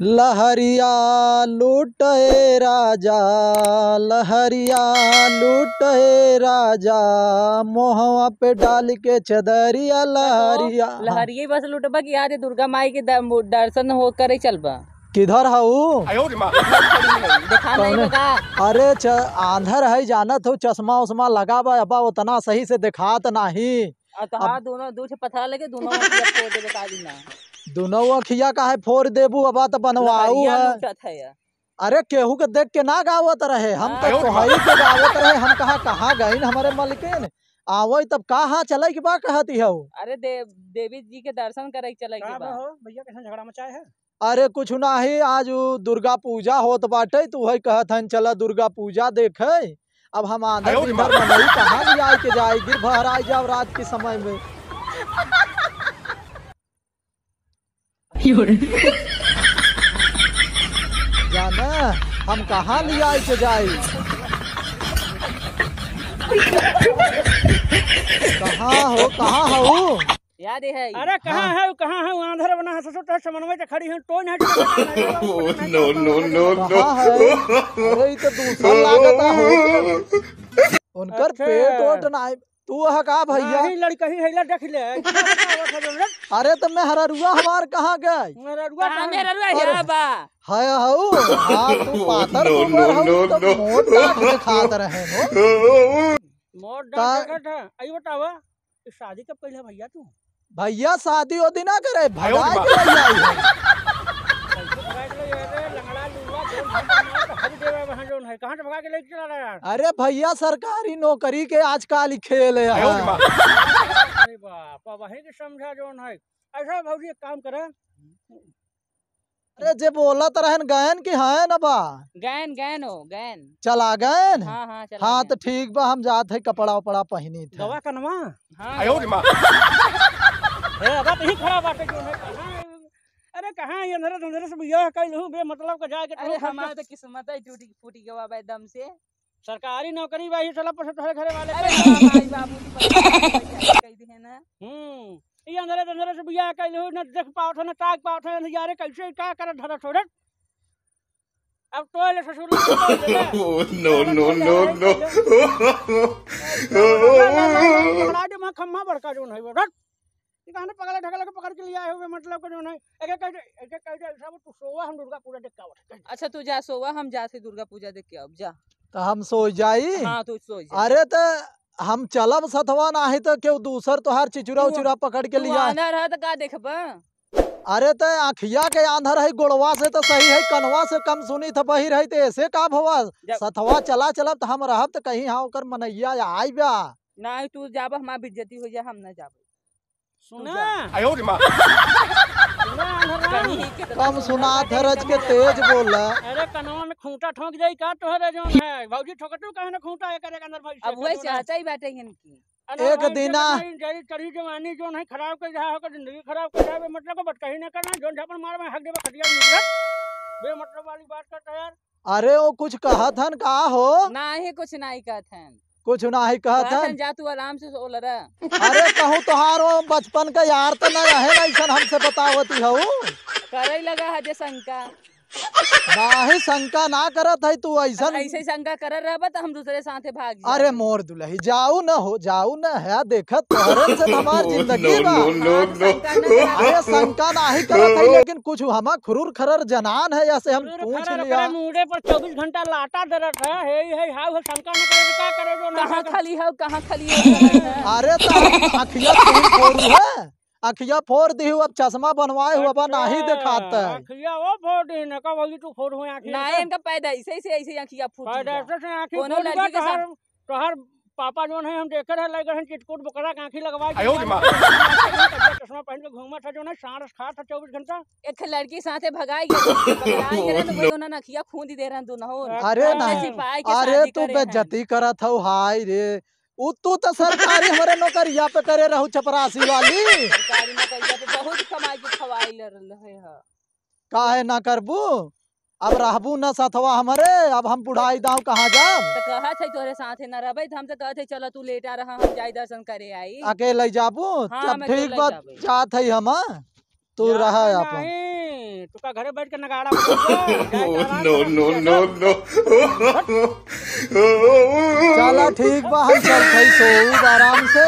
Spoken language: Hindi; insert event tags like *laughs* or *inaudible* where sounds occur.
लहरिया लूटे राजा लहरिया लूटे राजा। मोहवा पे डाल के चदरिया लहरिया। लहरिये बस लुटबा की याद है दुर्गा माई के दर्शन हो करे चलबा। किधर हऊ देखा नहीं कौने? बका अरे आंधर है जानत हो चश्मा उश्मा लगा बा अबा उतना सही से दिखात नाही। तो हाँ दोनों दूर से पथरा लगे दोनों। दिन ना अखिया का है फोड़ देबू अबा तो बनवाऊ है। है। अरे केहू के देख के ना गावत रहे हम तो हाँ। कोहई के गावत रहे हम कहा कहाँ गईन हमारे मलकिन? आवई तब कहाँ चले की बा कहती हऊ अरे देव देवी जी के दर्शन करे चले के बा भैया कैसे झगड़ा मचाए है? अरे कुछ नाही आज दुर्गा पूजा होत बाटे तू वही कहत हन चला दुर्गा पूजा देखे। अब हम आंधर कहाँ भी आए के जाए गिर भर आई जाओ रात के समय में। जाना हम कहाँ ले आए के जाए कहाँ हो कहाँ हो याद है। अरे कहाँ हाँ। है कहाँ है? आंधर बना है ससुर तो समन्वय से खड़ी है तो नहीं no, no, no, कहाँ है अरे तो दूसरा लागत हो *laughs* उनकर अच्छा। पेट ओट ना तू है का भैया नहीं लड़का ही है देख ले। *laughs* अरे तो मैं हररुआ हमार कहाँ गए मेरा रुआ कहाँ मेरा रुआ या बा है हऊ हाँ तू *laughs* पातर ऊपर हऊ तो. मोट दिखात रहे *laughs* मोर का- डांट आई बतावा इस शादी कब पहले भैया तू? भैया शादी ओदी ना करे भगाए के ले आई है कैसे भगा के ले ये रे लंगड़ा लूला जोन भाई तो हज देवा वहाँ जोन है कहाँ से भगा के लेके चला रहा यार। अरे भैया सरकारी नौकरी के आजकल ही खेल है अरे बाप वही के समझा जोन है ऐसा भौजी एक काम करे। अरे जे बोलत रहन गयन की है ना बा। गैन गैन हो गैन। चला गयन हाँ हाँ चला हाँ तो ठीक बा हम जात है कपड़ा उपड़ा पहनी थे। गवा कनवा हाँ। ए अब ही खड़ा बाटे जोन है कहाँ अरे कहाँ ये अंदर अंदर से बियाह कैलहू बे मतलब का जाके अरे हमारा तो किस्मत है टूटी फूटी के बाबा एकदम से सरकारी नौकरी भाई साला पर घरे वाले अरे हाँ, भाई बाबू की कह दी है ना हम्म ये अंदर अंदर से बियाह कैलहू न देख पाओ थे न ताक पाओ थे न यारे कैसे का कर धरा छोड़े अब तो ले ससुर no, no. बड़ा दे खम्मा बड़का जोन है बड़ा ये कहने पकड़ ढकल के पकड़ के लिया है मतलब का जोन है एक एक एक एक सब तू सोवा हम दुर्गा पूजा देख के आवत अच्छा तू जा सोवा हम जाते दुर्गा पूजा देख के अब जा। तो हम सो जाई? हाँ तू सो जा। अरे तो हम चलब सथवा नाही तो केहू दूसर तोहार चिचुरा तू- उचुरा पकड़ के लिया? आना रहा तो का देखबा अरे तो आखिया के आंधर है गोड़वा से तो सही है कनवा से कम सुनी था बही रही तो ऐसे का भवा? सथवा चला चलब तो हम रहब तो कहीं हाँ ओकर मनैया आई बा ना तू जाब हमार बेइज्जती हो जा हम ना जाब। सुना। जा। कहीं ही कम सुना बाटे, धरज के तेज बोल। अरे कनवा में खूंटा ठोक जाई का तोहरे जोन है? भौजी ठोकटू कहे ना खूंटा एक एक अंदर भाई अब वही चाहता ही बाटे इनकी। एक दिना- जरी चढ़ी जवानी जोन है खराब कर रहा होकर ज़िंदगी खराब कर रहा है मतलब को बटकही ना करना जोन झापन मार में हक देबे खटिया निकलत बे मतलब वाली बात करता यार। अरे वो कुछ कहत हन का हो? ना ही कुछ ना ही कहथन कुछ ना ही हन जा तू आराम से सो लरा। अरे कहूँ तुहारो बचपन का यार तो ना रहे ना ऐसा हमसे बतावती हूँ। करे लगा है जे शंका। नाही शंका ना करत है तू ऐसा ऐसे शंका कर रहा तो हम दूसरे साथे भाग जाए अरे मोर दुलही जाऊ न हो जाऊ न है देखत तोहरे से *laughs* हमार ज़िंदगी बा हाँ, शंका न करा। अरे शंका नाही करत है लेकिन कुछ हमा खुरुर खरर जनान है ऐसे हम पूछ लिया। मुंडे पर 24 घंटा लाटा दरत है हे हे हाउ शंका न करे का करे जो ना कहाँ खाली हो कहाँ खाली हो? *laughs* अरे तो अखिया तू फोड़ है। अखिया फोड़ दी अब चश्मा बनवाए हुआ बा नाही दिखाता है। अखिया वो फोड़ दे न का वही तू फोड़ हुए आँखें। ना इनका पैदा ऐसे ऐसे ऐसे आँखिया फूट पैदा ऐसे से आँखें कोनो लड़की के साथ- तोहर तोहर पापा जोन है हम देखे रहे लगे हैं चिटकुट बकरा के आंखी लगवा के आयो चश्मा पहन के घूमा था जो ना सांस खा था 24 घंटा। एक लड़की साथे भगाई गए तो अखिया खून दे रहे दोनों अरे के अरे तू करे हैं। बेज्जती करत हऊ हाय रे। उ तू सरकारी हमारे नौकरिया पे करे रहू चपरासी वाली। सरकारी नौकरिया पे बहुत कमाई के खवाई रहे है काहे ना करबू? अब रहबू न सथवा हमरे अब हम बुढ़ाई दाऊ कहाँ जाम? तो कहा थे तोहरे साथे न रहबे हम तो कहते चलो तू लेटा रहा हम जाई दर्शन करे आई। अकेले जाबू? हाँ, ठीक बात। जात है हम तू रहा है आप। तू का घरे बैठ कर नगाड़ा *laughs* नो नो नो नो. *laughs* चला ठीक बा हम चल सो आराम से।